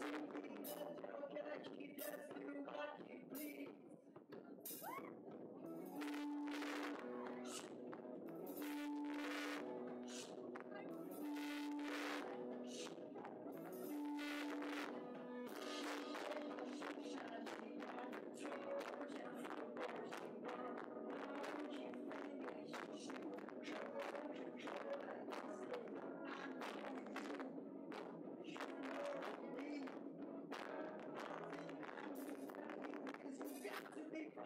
Jesus, you can I keep got